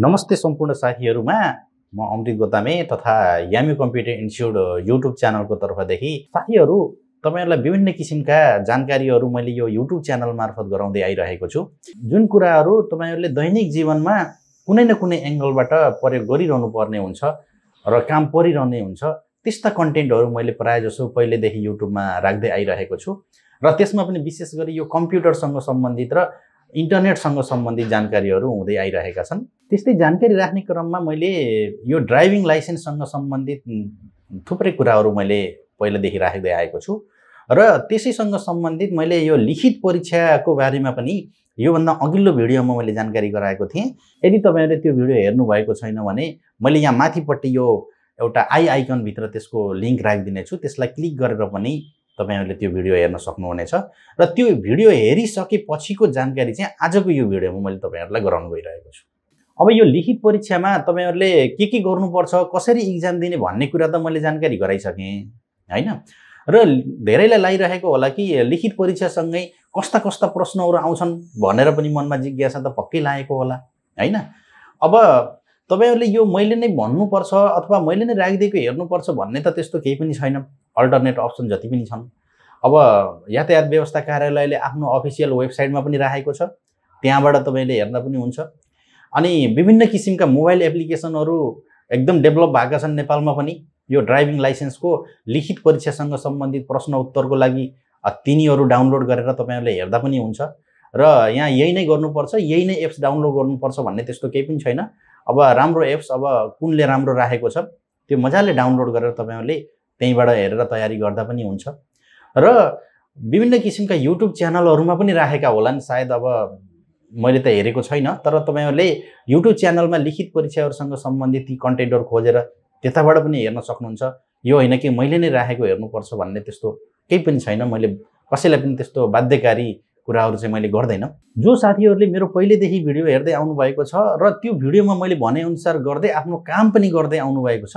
नमस्ते सम्पूर्ण साथीहरूमा म अमृत गोतामे तथा यामी कम्प्युटर इन्स्टिच्युट युट्युब च्यानलको तर्फदेखि साथीहरू तपाईँहरूलाई विभिन्न किसिमका जानकारीहरू मैले यो युट्युब च्यानल मार्फत गराउँदै आइरहेको छु। जुन कुराहरू तपाईँहरूले दैनिक जीवनमा कुनै न कुनै एङ्गलबाट प्रयोग गरिरहनु पर्ने हुन्छ र काम परिरहने हुन्छ त्यस्ता कन्टेन्टहरू मैले प्रायः जसो पहिलेदेखि युट्युबमा राख्दै आइरहेको छु। र त्यसमा पनि विशेष गरी यो कम्प्युटरसँग सम्बन्धित र इन्टरनेटसँग सम्बन्धित जानकारीहरू हुँदै आइरहेका छन्। त्यस्तै जानकारी राख्ने क्रममा मैले यो ड्राइभिङ लाइसेन्ससँग सम्बन्धित थुप्रै कुराहरू मैले पहिलादेखि राख्दै आएको छु। र त्यसैसँग सम्बन्धित मैले यो लिखित परीक्षाको बारेमा पनि योभन्दा अघिल्लो भिडियोमा मैले जानकारी गराएको थिएँ। यदि तपाईँहरूले त्यो भिडियो हेर्नुभएको छैन भने मैले यहाँ माथिपट्टि यो एउटा आई आइकनभित्र त्यसको लिङ्क राखिदिनेछु। त्यसलाई क्लिक गरेर पनि तपाईँहरूले त्यो भिडियो हेर्न सक्नुहुनेछ। र त्यो भिडियो हेरिसकेपछिको जानकारी चाहिँ आजको यो भिडियोमा मैले तपाईँहरूलाई गराउनु गइरहेको छु। अब यो लिखित परीक्षामा तपाईँहरूले के के गर्नुपर्छ कसरी इक्जाम दिने भन्ने कुरा त मैले जानकारी गराइसकेँ होइन? र धेरैलाई लागिरहेको होला कि लिखित परीक्षासँगै कस्ता कस्ता प्रश्नहरू आउँछन् भनेर पनि मनमा जिज्ञासा त पक्कै लागेको होला होइन? अब तपाईँहरूले यो मैले नै भन्नुपर्छ अथवा मैले नै राखिदिएको हेर्नुपर्छ भन्ने त त्यस्तो केही पनि छैन। अल्टरनेट अप्सन जति पनि छन्। अब यातायात व्यवस्था कार्यालयले आफ्नो अफिसियल वेबसाइटमा पनि राखेको छ। त्यहाँबाट तपाईँले हेर्दा पनि हुन्छ। अनि विभिन्न किसिमका मोबाइल एप्लिकेसनहरू एकदम डेभलप भएका छन् नेपालमा पनि। यो ड्राइभिङ लाइसेन्सको लिखित परीक्षासँग सम्बन्धित प्रश्न उत्तरको लागि तिनीहरू डाउनलोड गरेर तपाईँहरूले हेर्दा पनि हुन्छ। र यहाँ यही नै गर्नुपर्छ यही नै एप्स डाउनलोड गर्नुपर्छ भन्ने त्यस्तो केही पनि छैन। अब राम्रो एप्स अब कुनले राम्रो राखेको छ त्यो मजाले डाउनलोड गरेर तपाईँहरूले त्यहीँबाट हेरेर तयारी गर्दा पनि हुन्छ। र विभिन्न किसिमका युट्युब च्यानलहरूमा पनि राखेका होलान्। सायद अब मैले त हेरेको छैन तर तपाईँहरूले युट्युब च्यानलमा लिखित परीक्षाहरूसँग सम्बन्धित ती कन्टेन्टहरू खोजेर त्यताबाट पनि हेर्न सक्नुहुन्छ। यो होइन कि मैले नै राखेको हेर्नुपर्छ भन्ने त्यस्तो केही पनि छैन। मैले कसैलाई पनि त्यस्तो बाध्यकारी कुराहरू चाहिँ मैले गर्दैन। जो साथीहरूले मेरो पहिलेदेखि भिडियो हेर्दै आउनुभएको छ र त्यो भिडियोमा मैले भनेअनुसार गर्दै आफ्नो काम पनि गर्दै आउनुभएको छ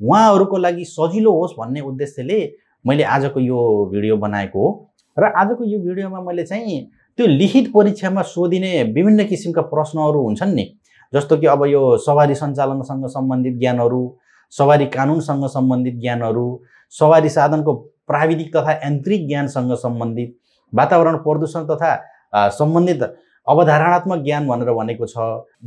उहाँहरूको लागि सजिलो होस् भन्ने उद्देश्यले मैले आजको यो भिडियो बनाएको हो। र आजको यो भिडियोमा मैले चाहिँ त्यो लिखित परीक्षामा सोधिने विभिन्न किसिमका प्रश्नहरू हुन्छन् नि। जस्तो कि अब यो सवारी सञ्चालनसँग सम्बन्धित ज्ञानहरू सवारी कानुनसँग सम्बन्धित ज्ञानहरू सवारी साधनको प्राविधिक तथा यान्त्रिक ज्ञानसँग सम्बन्धित वातावरण प्रदूषण तथा सम्बन्धित अवधारणात्मक ज्ञान भनेर भनेको छ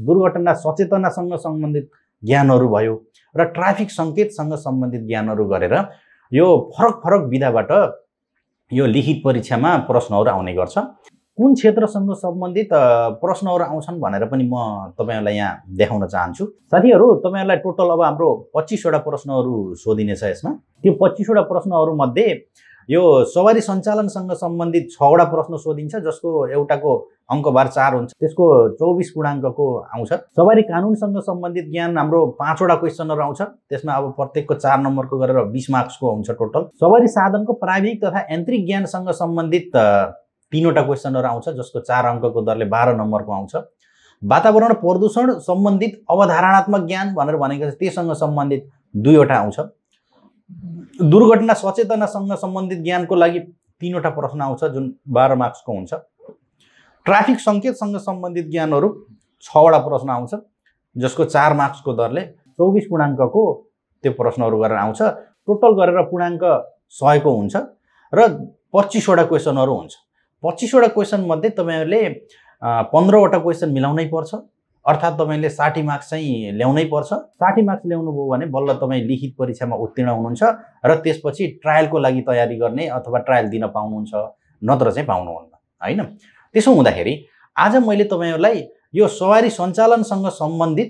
दुर्घटना सचेतनासँग सम्बन्धित ज्ञानहरू भयो र ट्राफिक सङ्केतसँग सम्बन्धित ज्ञानहरू गरेर यो फरक फरक विधाबाट यो लिखित परीक्षामा प्रश्नहरू आउने गर्छ। कुन क्षेत्रसँग सम्बन्धित प्रश्नहरू आउँछन् भनेर पनि म तपाईँहरूलाई यहाँ देखाउन चाहन्छु। साथीहरू तपाईँहरूलाई टोटल अब हाम्रो पच्चिसवटा प्रश्नहरू सोधिनेछ यसमा। त्यो पच्चिसवटा प्रश्नहरूमध्ये यो सवारी सञ्चालनसँग सम्बन्धित छवटा प्रश्न सोधिन्छ जसको एउटाको अङ्कबार चार हुन्छ। त्यसको चौबिस पूर्णाङ्कको आउँछ। सवारी कानुनसँग सम्बन्धित ज्ञान हाम्रो पाँचवटा क्वेसनहरू आउँछ। त्यसमा अब प्रत्येकको चार नम्बरको गरेर बिस मार्क्सको हुन्छ टोटल। सवारी साधनको प्राविधिक तथा यान्त्रिक ज्ञानसँग सम्बन्धित तिनवटा क्वेसनहरू आउँछ जसको चार अङ्कको दरले बाह्र नम्बरको आउँछ। वातावरण प्रदूषण सम्बन्धित अवधारणात्मक ज्ञान भनेर भनेको त्योसँग सम्बन्धित दुईवटा आउँछ। दुर्घटना सचेतनासँग सम्बन्धित ज्ञानको लागि तिनवटा प्रश्न आउँछ जुन बाह्र मार्क्सको हुन्छ। ट्राफिक सङ्केतसँग सम्बन्धित ज्ञानहरू छवटा प्रश्न आउँछ जसको चार मार्क्सको दरले चौबिस पूर्णाङ्कको त्यो प्रश्नहरू गरेर आउँछ। टोटल गरेर पूर्णाङ्क सयको हुन्छ र पच्चिसवटा क्वेसनहरू हुन्छ। पच्चिसवटा क्वेसनमध्ये तपाईँहरूले पन्ध्रवटा क्वेसन मिलाउनै पर्छ। अर्थात् तपाईँले साठी मार्क्स चाहिँ ल्याउनै पर्छ। साठी मार्क्स ल्याउनु भयो भने बल्ल तपाईँ लिखित परीक्षामा उत्तीर्ण हुनुहुन्छ र त्यसपछि ट्रायलको लागि तयारी गर्ने अथवा ट्रायल दिन पाउनुहुन्छ नत्र चाहिँ पाउनुहुन्न होइन? त्यसो हुँदाखेरि आज मैले तपाईँहरूलाई यो सवारी सञ्चालनसँग सम्बन्धित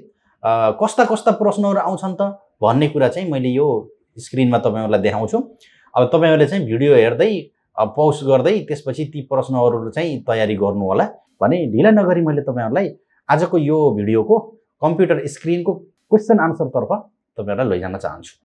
कस्ता कस्ता प्रश्नहरू आउँछन् त भन्ने कुरा चाहिँ मैले यो स्क्रिनमा तपाईँहरूलाई देखाउँछु। अब तपाईँहरूले चाहिँ भिडियो हेर्दै पौस गर्दै त्यसपछि ती प्रश्नहरू चाहिँ तयारी गर्नु होला भने ढिला नगरी मैले तपाईँहरूलाई आजको यो भिडियोको कम्प्युटर स्क्रिनको क्वेसन आन्सरतर्फ तपाईँहरूलाई लैजान चाहन्छु।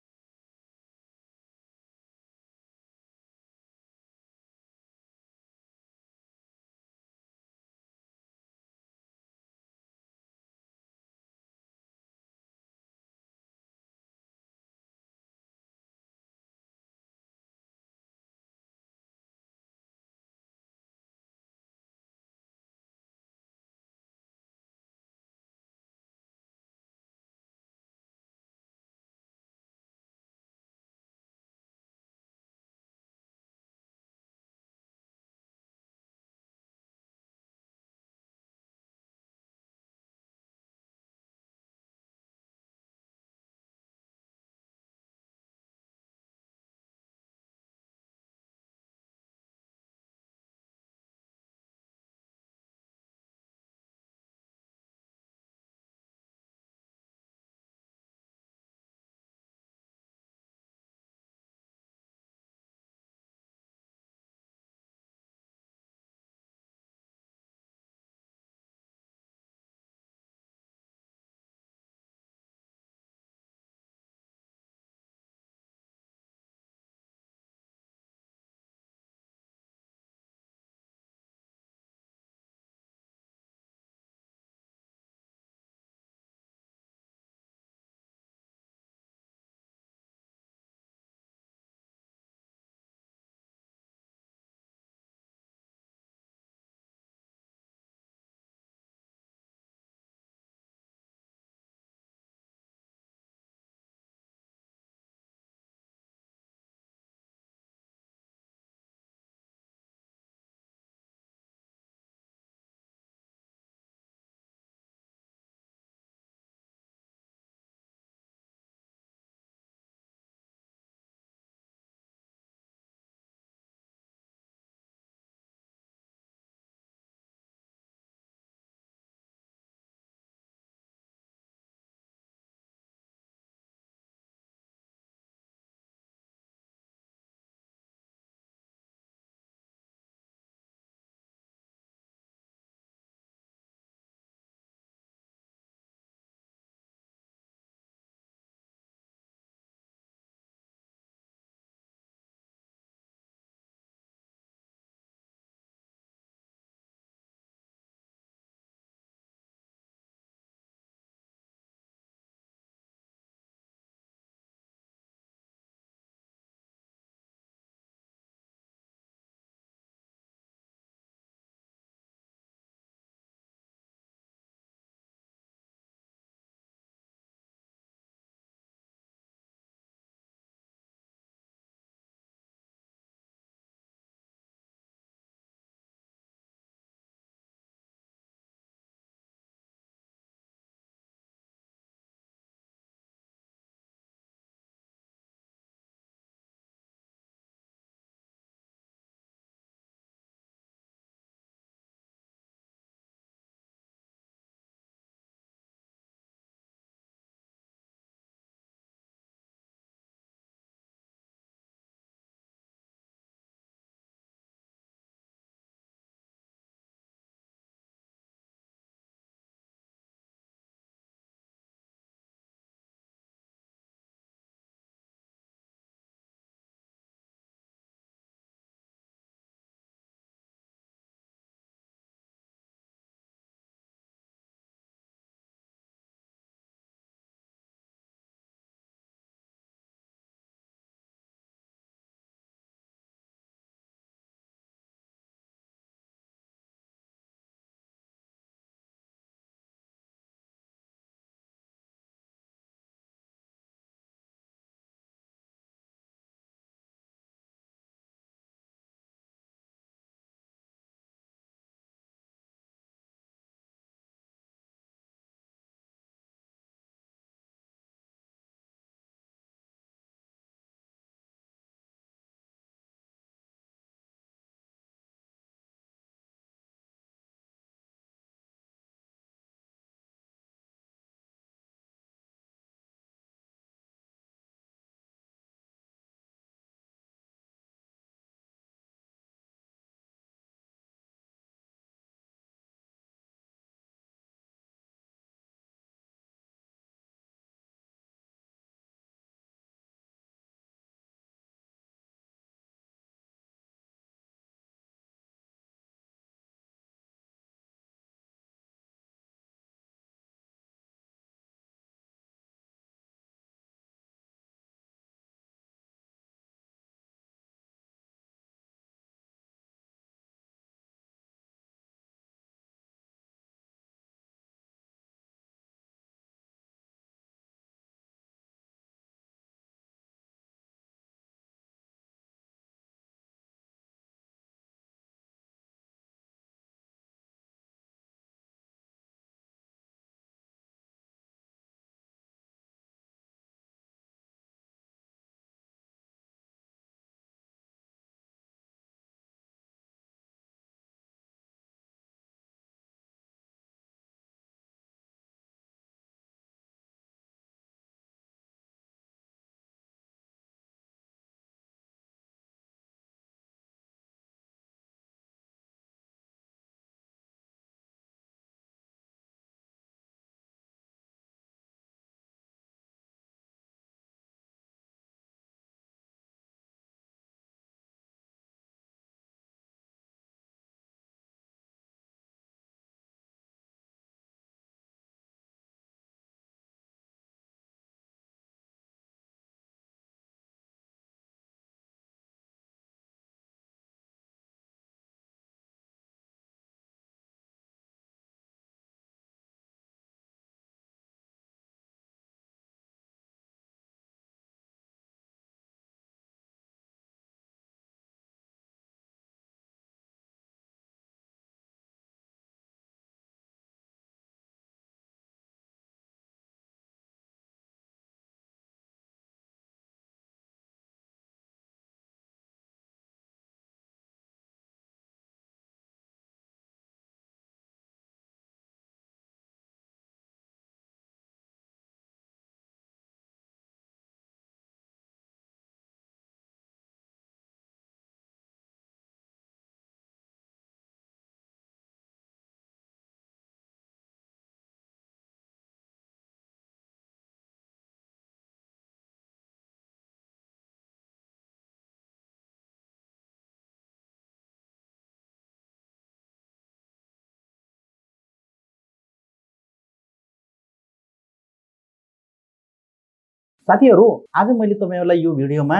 साथीहरू आज मैले तपाईँहरूलाई यो भिडियोमा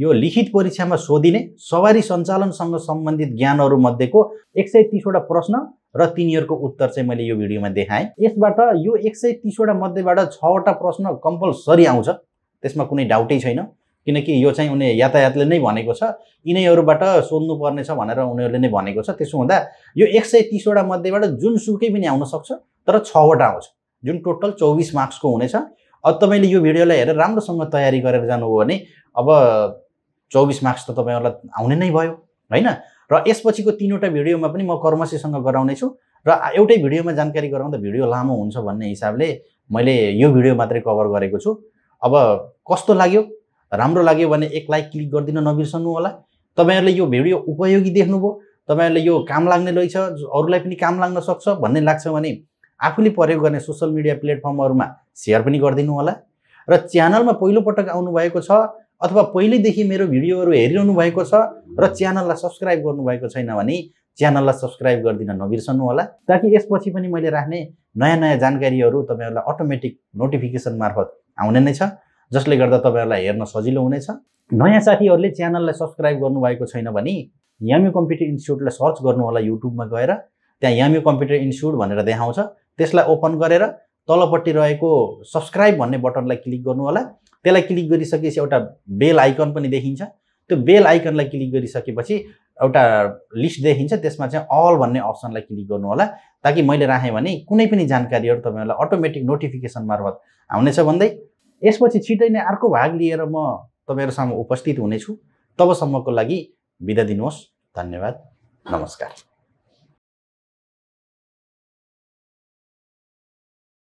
यो लिखित परीक्षामा सोधिने सवारी सञ्चालनसँग सम्बन्धित ज्ञानहरू मध्येको एक सय तिसवटा प्रश्न र तिनीहरूको उत्तर चाहिँ मैले यो भिडियोमा देखाएँ। यसबाट यो एक सय तिसवटा मध्येबाट छवटा प्रश्न कम्पलसरी आउँछ त्यसमा कुनै डाउटै छैन। किनकि यो चाहिँ उनी यातायातले नै भनेको छ यिनैहरूबाट सोध्नुपर्ने छ भनेर उनीहरूले नै भनेको छ। त्यसो हुँदा यो एक सय तिसवटा मध्येबाट जुनसुकै पनि आउन सक्छ तर छवटा आउँछ। जुन टोटल चौबिस मार्क्सको हुनेछ अब तपाईँले यो भिडियोलाई हेरेर राम्रोसँग तयारी गरेर जानुभयो भने अब चौबिस मार्क्स त तपाईँहरूलाई आउने नै भयो होइन? र यसपछिको तिनवटा भिडियोमा पनि म कर्मसीसँग गराउने छु र एउटै भिडियोमा जानकारी गराउँदा भिडियो लामो हुन्छ भन्ने हिसाबले मैले यो भिडियो मात्रै कभर गरेको छु। अब कस्तो लाग्यो? राम्रो लाग्यो भने एक लाइक क्लिक गरिदिन नबिर्सनु होला तपाईँहरूले यो भिडियो उपयोगी देख्नुभयो तपाईँहरूले यो काम लाग्ने रहेछ अरूलाई पनि काम लाग्न सक्छ भन्ने लाग्छ भने आफूले प्रयोग गर्ने सोसियल मिडिया प्लेटफर्महरूमा सेयर पनि गरिदिनु होला। र च्यानलमा पहिलोपटक आउनुभएको छ अथवा पहिल्यैदेखि मेरो भिडियोहरू हेरिरहनु भएको छ र च्यानललाई सब्सक्राइब गर्नुभएको छैन भने च्यानललाई सब्सक्राइब गरिदिन नबिर्सनु होला। ताकि यसपछि पनि मैले राख्ने नयाँ नयाँ जानकारीहरू तपाईँहरूलाई अटोमेटिक नोटिफिकेसन मार्फत आउने नै छ जसले गर्दा तपाईँहरूलाई हेर्न सजिलो हुनेछ नयाँ साथीहरूले च्यानललाई सब्सक्राइब गर्नुभएको छैन भने यामी कम्प्युटर इन्स्टिच्युटलाई सर्च गर्नु होला युट्युबमा गएर। त्यहाँ यामी कम्प्युटर इन्स्टिच्युट भनेर देखाउँछ त्यसलाई ओपन गरेर तलपट्टि रहेको सब्सक्राइब भन्ने बटनलाई क्लिक गर्नु होला त्यसलाई क्लिक गरिसकेपछि एउटा बेल आइकन पनि देखिन्छ। त्यो बेल आइकनलाई क्लिक गरिसकेपछि एउटा लिस्ट देखिन्छ। त्यसमा चाहिँ अल भन्ने अप्सनलाई क्लिक गर्नु होला ताकि मैले राखेँ भने कुनै पनि जानकारीहरू तपाईँहरूलाई अटोमेटिक नोटिफिकेसन मार्फत आउनेछ भन्दै। यसपछि छिटै नै अर्को भाग लिएर म तपाईँहरूसँग उपस्थित हुनेछु। तबसम्मको लागि बिदा दिनुहोस्। धन्यवाद। नमस्कार।